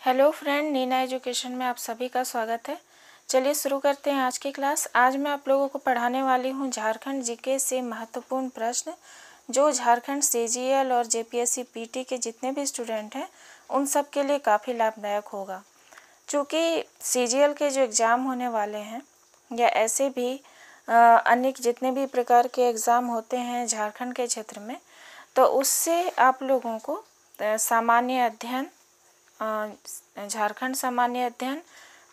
Hello friend, Neena education में आप सभी का स्वागत है। चलिए शुरू करते हैं आज की क्लास। आज मैं आप लोगों को पढ़ाने वाली हूँ झारखंड जीके से महत्वपूर्ण प्रश्न, जो झारखंड सीजीएल और जेपीएससी पीटी के जितने भी स्टूडेंट हैं, उन सब के लिए काफ़ी लाभदायक होगा। चूँकि सी के जो एग्ज़ाम होने वाले हैं, या ऐसे भी अन्य जितने भी प्रकार के एग्ज़ाम होते हैं झारखंड के क्षेत्र में तो उससे आप लोगों को सामान्य अध्ययन झारखंड सामान्य अध्ययन,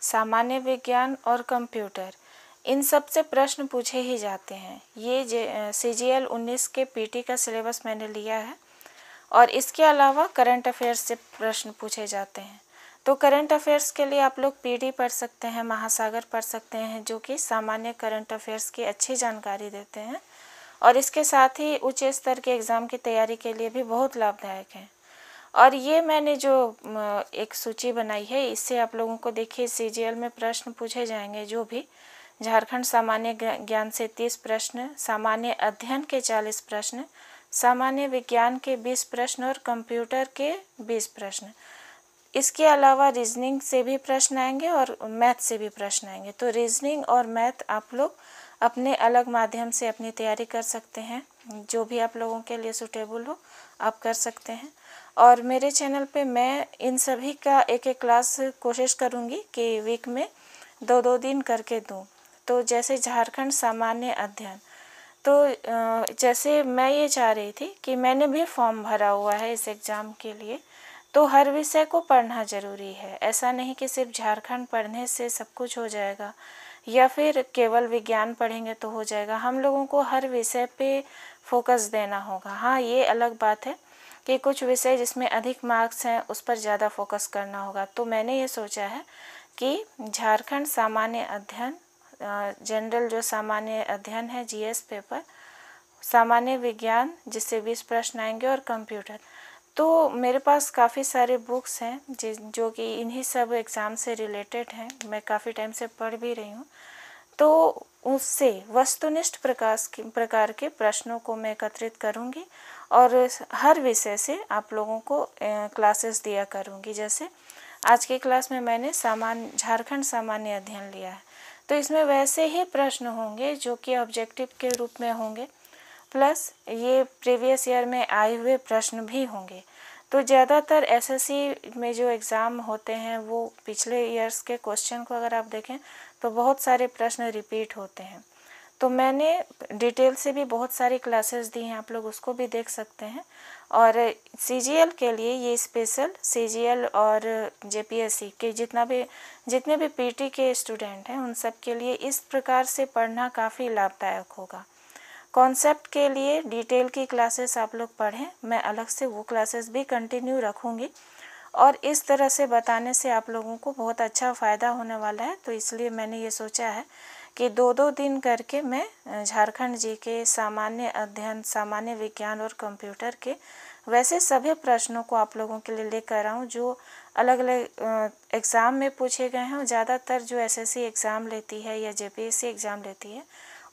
सामान्य विज्ञान और कंप्यूटर, इन सबसे प्रश्न पूछे ही जाते हैं। ये सी जी एल उन्नीस के पीटी का सिलेबस मैंने लिया है और इसके अलावा करंट अफेयर्स से प्रश्न पूछे जाते हैं। तो करंट अफेयर्स के लिए आप लोग पीडी पढ़ सकते हैं, महासागर पढ़ सकते हैं, जो कि सामान्य करंट अफेयर्स की अच्छी जानकारी देते हैं और इसके साथ ही उच्च स्तर के एग्ज़ाम की तैयारी के लिए भी बहुत लाभदायक है। और ये मैंने जो एक सूची बनाई है, इससे आप लोगों को देखिए, सीजीएल में प्रश्न पूछे जाएँगे, जो भी। झारखंड सामान्य ज्ञान से तीस प्रश्न, सामान्य अध्ययन के चालीस प्रश्न, सामान्य विज्ञान के बीस प्रश्न और कंप्यूटर के बीस प्रश्न। इसके अलावा रीजनिंग से भी प्रश्न आएँगे और मैथ से भी प्रश्न आएँगे। तो रीजनिंग और मैथ आप लोग अपने अलग माध्यम से अपनी तैयारी कर सकते हैं। जो भी आप लोगों के लिए सुटेबल हो, आप कर सकते हैं। और मेरे चैनल पे मैं इन सभी का एक एक क्लास कोशिश करूँगी कि वीक में दो दो दिन करके दूँ। तो जैसे झारखंड सामान्य अध्ययन तो जैसे मैं ये चाह रही थी कि मैंने भी फॉर्म भरा हुआ है इस एग्ज़ाम के लिए तो हर विषय को पढ़ना ज़रूरी है। ऐसा नहीं कि सिर्फ़ झारखंड पढ़ने से सब कुछ हो जाएगा, या फिर केवल विज्ञान पढ़ेंगे तो हो जाएगा। हम लोगों को हर विषय पे फोकस देना होगा। हाँ ये अलग बात है कि कुछ विषय जिसमें अधिक मार्क्स हैं, उस पर ज़्यादा फोकस करना होगा। तो मैंने ये सोचा है कि झारखंड सामान्य अध्ययन जनरल जो सामान्य अध्ययन है, जीएस पेपर, सामान्य विज्ञान, जिससे बीस प्रश्न आएँगे, और कंप्यूटर। तो मेरे पास काफ़ी सारे बुक्स हैं जि जो कि इन्हीं सब एग्ज़ाम से रिलेटेड हैं। मैं काफ़ी टाइम से पढ़ भी रही हूँ। तो उससे वस्तुनिष्ठ प्रकाश प्रकार के प्रश्नों को मैं एकत्रित करूँगी और हर विषय से आप लोगों को क्लासेस दिया करूँगी। जैसे आज की क्लास में मैंने सामान्य झारखंड सामान्य अध्ययन लिया है। तो इसमें वैसे ही प्रश्न होंगे जो कि ऑब्जेक्टिव के रूप में होंगे। प्लस ये प्रीवियस ईयर में आए हुए प्रश्न भी होंगे। तो ज़्यादातर एसएससी में जो एग्ज़ाम होते हैं, वो पिछले ईयर्स के क्वेश्चन को अगर आप देखें तो बहुत सारे प्रश्न रिपीट होते हैं। तो मैंने डिटेल से भी बहुत सारी क्लासेस दी हैं, आप लोग उसको भी देख सकते हैं। और सीजीएल के लिए ये स्पेशल सीजीएल और जेपीएससी के जितना भी, जितने भी पीटी के स्टूडेंट हैं, उन सब के लिए इस प्रकार से पढ़ना काफ़ी लाभदायक होगा। कॉन्सेप्ट के लिए डिटेल की क्लासेस आप लोग पढ़ें, मैं अलग से वो क्लासेस भी कंटिन्यू रखूँगी। और इस तरह से बताने से आप लोगों को बहुत अच्छा फ़ायदा होने वाला है। तो इसलिए मैंने ये सोचा है कि दो दो दिन करके मैं झारखंड जी के सामान्य अध्ययन, सामान्य विज्ञान और कंप्यूटर के वैसे सभी प्रश्नों को आप लोगों के लिए लेकर आऊँ, जो अलग अलग एग्ज़ाम में पूछे गए हैं। ज़्यादातर जो एसएससी एग्ज़ाम लेती है या जेपीएससी एग्ज़ाम लेती है,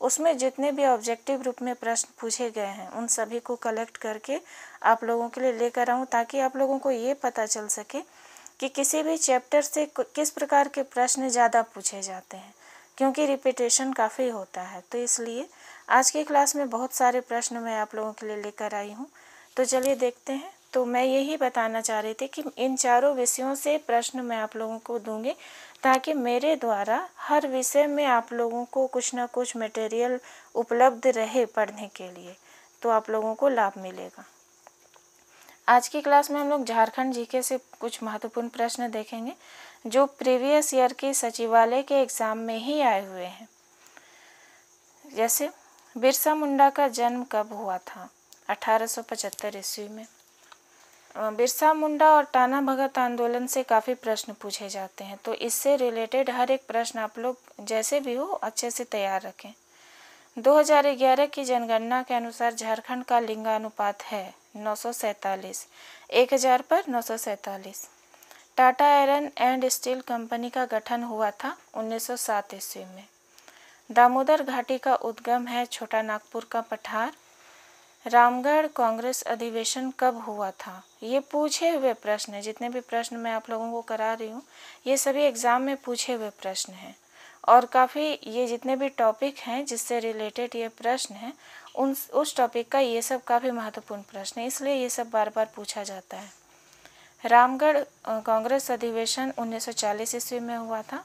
उसमें जितने भी ऑब्जेक्टिव रूप में प्रश्न पूछे गए हैं, उन सभी को कलेक्ट करके आप लोगों के लिए लेकर आऊँ ताकि आप लोगों को ये पता चल सके कि किसी भी चैप्टर से किस प्रकार के प्रश्न ज़्यादा पूछे जाते हैं, क्योंकि रिपीटेशन काफ़ी होता है। तो इसलिए आज की क्लास में बहुत सारे प्रश्न मैं आप लोगों के लिए लेकर आई हूँ। तो चलिए देखते हैं। तो मैं यही बताना चाह रही थी कि इन चारों विषयों से प्रश्न मैं आप लोगों को दूँगी ताकि मेरे द्वारा हर विषय में आप लोगों को कुछ ना कुछ मटेरियल उपलब्ध रहे पढ़ने के लिए। तो आप लोगों को लाभ मिलेगा। आज की क्लास में हम लोग झारखंड जीके से कुछ महत्वपूर्ण प्रश्न देखेंगे, जो प्रीवियस ईयर के सचिवालय के एग्ज़ाम में ही आए हुए हैं। जैसे, बिरसा मुंडा का जन्म कब हुआ था? 1875 ईस्वी में। बिरसा मुंडा और टाना भगत आंदोलन से काफ़ी प्रश्न पूछे जाते हैं तो इससे रिलेटेड हर एक प्रश्न आप लोग जैसे भी हो, अच्छे से तैयार रखें। 2011 की जनगणना के अनुसार झारखंड का लिंगानुपात है। नौ सौ सैंतालीस। एक हज़ार पर नौ सौ सैंतालीस। Tata iron and steel company का गठन हुआ था 1907 ईस्वी में। दामोदर घाटी का उद्गम है छोटा नागपुर का पठार। रामगढ़ कांग्रेस अधिवेशन कब हुआ था? ये पूछे हुए प्रश्न है। जितने भी प्रश्न मैं आप लोगों को करा रही हूँ, ये सभी एग्ज़ाम में पूछे हुए प्रश्न हैं। और काफ़ी ये जितने भी टॉपिक हैं जिससे रिलेटेड ये प्रश्न हैं उन, उस टॉपिक का ये सब काफ़ी महत्वपूर्ण प्रश्न है, इसलिए ये सब बार बार पूछा जाता है। रामगढ़ कांग्रेस अधिवेशन 1940 ईस्वी में हुआ था।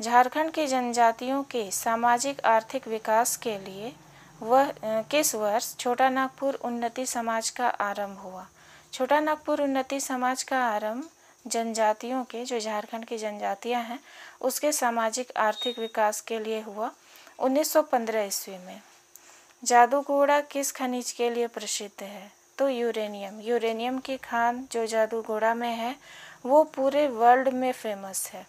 झारखंड की जनजातियों के सामाजिक आर्थिक विकास के लिए वह किस वर्ष छोटा नागपुर उन्नति समाज का आरंभ हुआ? छोटा नागपुर उन्नति समाज का आरंभ जनजातियों के, जो झारखंड की जनजातियाँ हैं, उसके सामाजिक आर्थिक विकास के लिए हुआ 1915 ईस्वी में। जादूगोड़ा किस खनिज के लिए प्रसिद्ध है? तो यूरेनियम। यूरेनियम की खान जो जादू घोड़ा में है, वो पूरे वर्ल्ड में फ़ेमस है।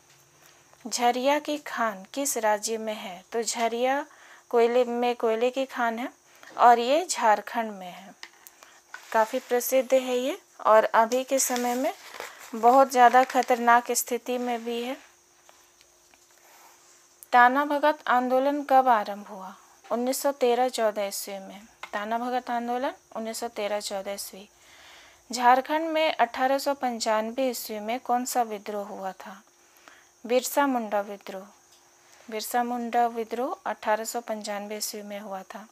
झरिया की खान किस राज्य में है? तो झरिया कोयले में कोयले की खान है और ये झारखंड में है। काफ़ी प्रसिद्ध है ये और अभी के समय में बहुत ज़्यादा खतरनाक स्थिति में भी है। ताना भगत आंदोलन कब आरंभ हुआ? 1913-14 ईस्वी में ताना भगत आंदोलन 1913-14 ईस्वी। झारखंड में अठारह सौ पंचानवे ईस्वी में कौन सा विद्रोह हुआ था? बिरसा मुंडा विद्रोह। बिरसा मुंडा विद्रोह अठारह सौ पंचानबे ईस्वी में हुआ था।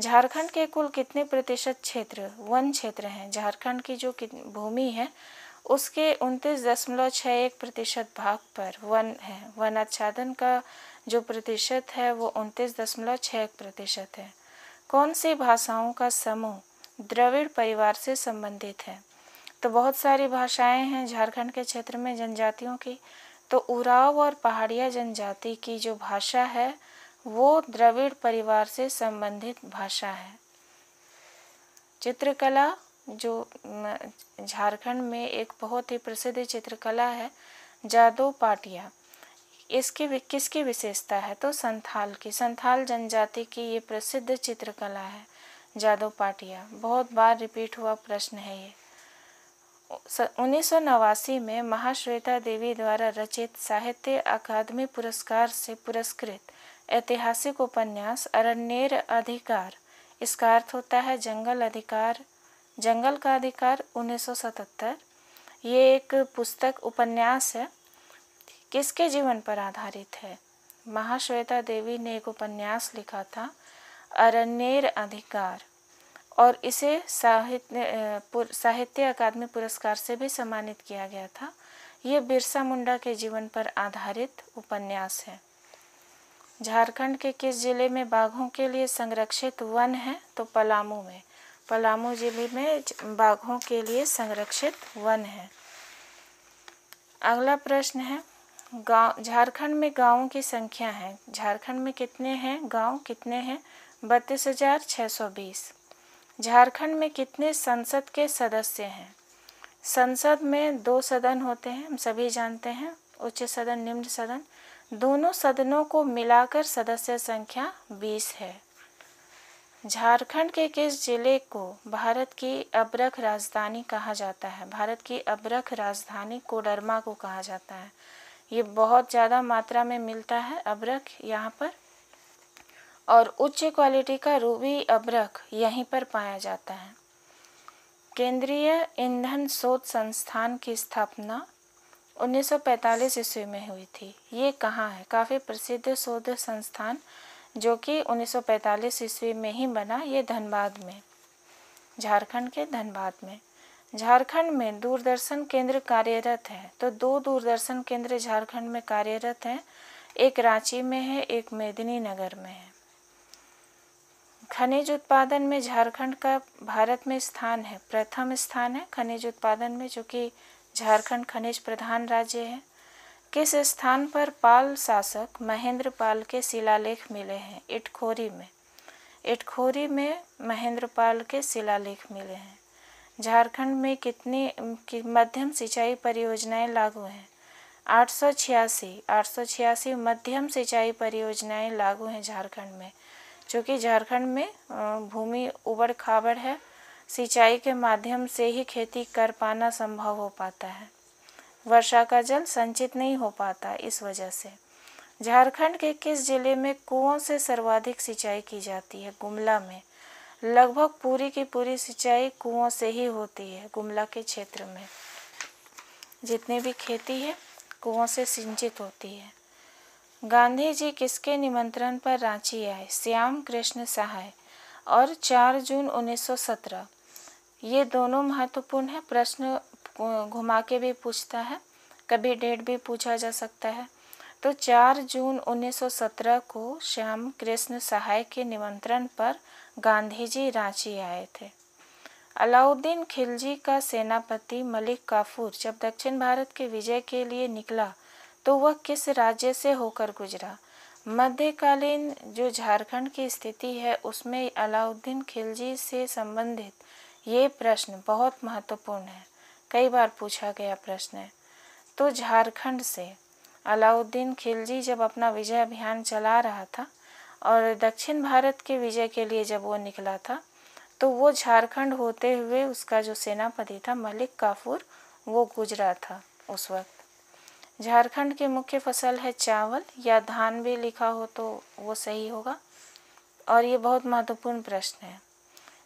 झारखंड के कुल कितने प्रतिशत क्षेत्र, वन क्षेत्र हैं? झारखंड की जो भूमि है उसके उनतीस दशमलव छः एक प्रतिशत भाग पर वन है। वन आच्छादन का जो प्रतिशत है, वो उनतीस दशमलव छः एक प्रतिशत है। कौन सी भाषाओं का समूह द्रविड़ परिवार से संबंधित है? तो बहुत सारी भाषाएँ हैं झारखंड के क्षेत्र में जनजातियों की। तो उराव और पहाड़िया जनजाति की जो भाषा है, वो द्रविड़ परिवार से संबंधित भाषा है। चित्रकला जो झारखंड में एक बहुत ही प्रसिद्ध चित्रकला है, जादो पाटिया। इसकी किसकी विशेषता है? तो संथाल की। संथाल जनजाति की ये प्रसिद्ध चित्रकला है, जादो पाटिया। बहुत बार रिपीट हुआ प्रश्न है ये। उन्नीस सौ नवासी में महाश्वेता देवी द्वारा रचित साहित्य अकादमी पुरस्कार से पुरस्कृत ऐतिहासिक उपन्यास अरण्येर अधिकार। इसका अर्थ होता है जंगल अधिकार जंगल का अधिकार 1977 ये एक पुस्तक उपन्यास है। किसके जीवन पर आधारित है? महाश्वेता देवी ने एक उपन्यास लिखा था, अरण्येर अधिकार। और इसे साहित्य साहित्य अकादमी पुरस्कार से भी सम्मानित किया गया था। ये बिरसा मुंडा के जीवन पर आधारित उपन्यास है। झारखंड के किस ज़िले में बाघों के लिए संरक्षित वन है? तो पलामू में। पलामू ज़िले में बाघों के लिए संरक्षित वन है। अगला प्रश्न है, गाँव, झारखंड में गाँवों की संख्या है। झारखंड में कितने हैं? गाँव कितने हैं? बत्तीस हज़ार छः सौ बीस। झारखंड में कितने संसद के सदस्य हैं? संसद में दो सदन होते हैं, हम सभी जानते हैं, उच्च सदन, निम्न सदन। दोनों सदनों को मिलाकर सदस्य संख्या 20 है। झारखंड के किस ज़िले को भारत की अब्रख राजधानी कहा जाता है? भारत की अब्रख राजधानी कोडरमा को कहा जाता है। ये बहुत ज़्यादा मात्रा में मिलता है अब्रख यहाँ पर। और उच्च क्वालिटी का रूबी अब्रक यहीं पर पाया जाता है। केंद्रीय ईंधन शोध संस्थान की स्थापना 1945 ईस्वी में हुई थी। ये कहाँ है? काफ़ी प्रसिद्ध शोध संस्थान जो कि 1945 ईस्वी में ही बना ये धनबाद में, झारखंड के धनबाद में। झारखंड में दूरदर्शन केंद्र कार्यरत है तो दो दूरदर्शन केंद्र झारखंड में कार्यरत हैं। एक रांची में है, एक मेदिनी नगर में है। खनिज उत्पादन में झारखंड का भारत में स्थान है, प्रथम स्थान है खनिज उत्पादन में, जो कि झारखंड खनिज प्रधान राज्य है। किस स्थान पर पाल शासक महेंद्र पाल के शिलालेख मिले हैं? इटखोरी में। इटखोरी में महेंद्र पाल के शिलालेख मिले हैं। झारखंड में कितनी, कि, मध्यम सिंचाई परियोजनाएँ लागू हैं? आठ सौ छियासी, आठ सौ छियासी मध्यम सिंचाई परियोजनाएँ लागू हैं झारखंड में चूँकि झारखंड में भूमि उबड़ खाबड़ है। सिंचाई के माध्यम से ही खेती कर पाना संभव हो पाता है। वर्षा का जल संचित नहीं हो पाता इस वजह से। झारखंड के किस ज़िले में कुओं से सर्वाधिक सिंचाई की जाती है? गुमला में। लगभग पूरी की पूरी सिंचाई कुओं से ही होती है, गुमला के क्षेत्र में। जितनी भी खेती है, कुओं से सिंचित होती है। गांधी जी किसके निमंत्रण पर रांची आए? श्याम कृष्ण सहाय और 4 जून 1917 ये दोनों महत्वपूर्ण है प्रश्न घुमा के भी पूछता है, कभी डेट भी पूछा जा सकता है। तो 4 जून 1917 को श्याम कृष्ण सहाय के निमंत्रण पर गांधी जी रांची आए थे। अलाउद्दीन खिलजी का सेनापति मलिक काफूर जब दक्षिण भारत के विजय के लिए निकला तो वह किस राज्य से होकर गुजरा? मध्यकालीन जो झारखंड की स्थिति है, उसमें अलाउद्दीन खिलजी से संबंधित ये प्रश्न बहुत महत्वपूर्ण है। कई बार पूछा गया प्रश्न है। तो झारखंड से अलाउद्दीन खिलजी जब अपना विजय अभियान चला रहा था और दक्षिण भारत के विजय के लिए जब वो निकला था तो वो झारखंड होते हुए उसका जो सेनापति था मलिक काफूर, वो गुजरा था उस वक्त। झारखंड की मुख्य फ़सल है चावल, या धान भी लिखा हो तो वो सही होगा? और ये बहुत महत्वपूर्ण प्रश्न है।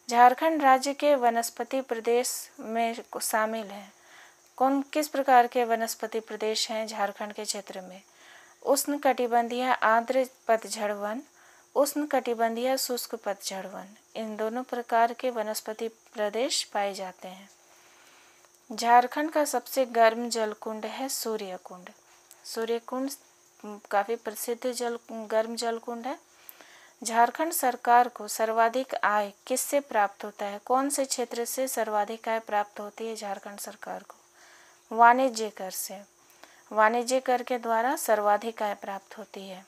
झारखंड राज्य के वनस्पति प्रदेश में शामिल है। कौन, किस प्रकार के वनस्पति प्रदेश हैं झारखंड के क्षेत्र में? उष्ण कटिबंधीय आर्द्र पतझड़ वन उष्ण कटिबंधीय शुष्क पतझड़ वन इन दोनों प्रकार के वनस्पति प्रदेश पाए जाते हैं। झारखंड का सबसे गर्म जल कुंड है सूर्य कुंड सूर्य कुंड काफ़ी प्रसिद्ध जल, गर्म जल कुंड है। झारखंड सरकार को सर्वाधिक आय किससे प्राप्त होता है? कौन से क्षेत्र से सर्वाधिक आय प्राप्त होती है झारखंड सरकार को? वाणिज्य कर से। वाणिज्य कर के द्वारा सर्वाधिक आय प्राप्त होती है।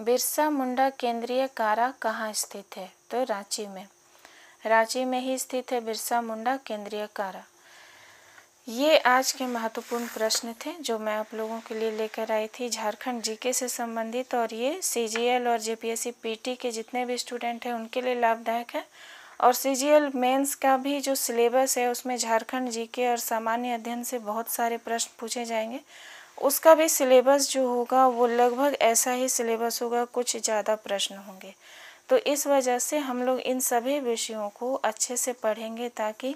बिरसा मुंडा केंद्रीय कारा कहाँ स्थित है? तो रांची में। रांची में ही स्थित है बिरसा मुंडा केंद्रीय कारा। ये आज के महत्वपूर्ण प्रश्न थे, जो मैं आप लोगों के लिए लेकर आई थी झारखंड जीके से संबंधित। और ये सीजीएल और जेपीएससी पीटी के जितने भी स्टूडेंट हैं, उनके लिए लाभदायक है। और सीजीएल मेंस का भी जो सिलेबस है, उसमें झारखंड जीके और सामान्य अध्ययन से बहुत सारे प्रश्न पूछे जाएँगे। उसका भी सिलेबस जो होगा, वो लगभग ऐसा ही सिलेबस होगा, कुछ ज़्यादा प्रश्न होंगे। तो इस वजह से हम लोग इन सभी विषयों को अच्छे से पढ़ेंगे, ताकि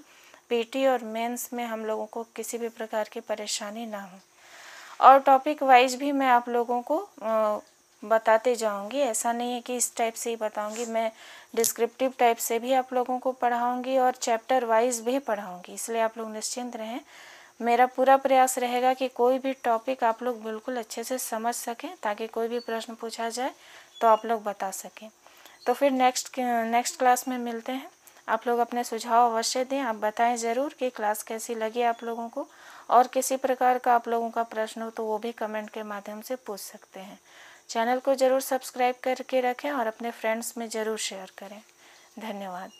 पीटी और मेंस में हम लोगों को किसी भी प्रकार की परेशानी ना हो। और टॉपिक वाइज भी मैं आप लोगों को बताते जाऊँगी। ऐसा नहीं है कि इस टाइप से ही बताऊँगी। मैं डिस्क्रिप्टिव टाइप से भी आप लोगों को पढ़ाऊँगी और चैप्टर वाइज भी पढ़ाऊँगी। इसलिए आप लोग निश्चिंत रहें। मेरा पूरा प्रयास रहेगा कि कोई भी टॉपिक आप लोग बिल्कुल अच्छे से समझ सकें, ताकि कोई भी प्रश्न पूछा जाए तो आप लोग बता सकें। तो फिर नेक्स्ट नेक्स्ट क्लास में मिलते हैं। आप लोग अपने सुझाव अवश्य दें। आप बताएँ ज़रूर कि क्लास कैसी लगी आप लोगों को और किसी प्रकार का आप लोगों का प्रश्न हो तो वो भी कमेंट के माध्यम से पूछ सकते हैं। चैनल को ज़रूर सब्सक्राइब करके रखें और अपने फ्रेंड्स में ज़रूर शेयर करें। धन्यवाद।